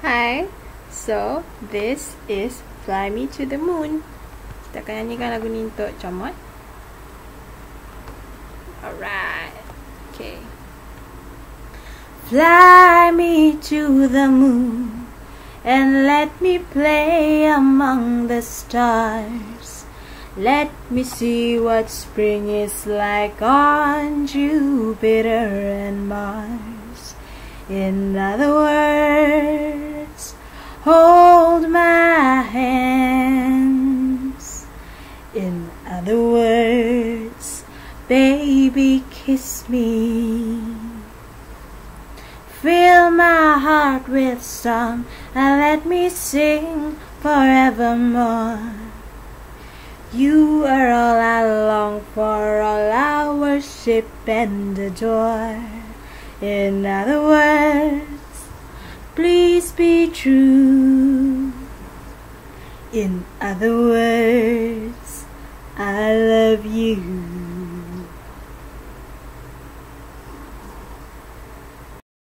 Hi, so this is Fly Me to the Moon. Kita akan nyanyikan lagu ni untuk Comot. Alright, okay. Fly me to the moon and let me play among the stars. Let me see what spring is like on Jupiter and Mars. In other words, hold my hands. In other words, baby, kiss me. Fill my heart with song and let me sing forevermore. You are all I long for, all I worship and adore. In other words, please be true. In other words, I love you.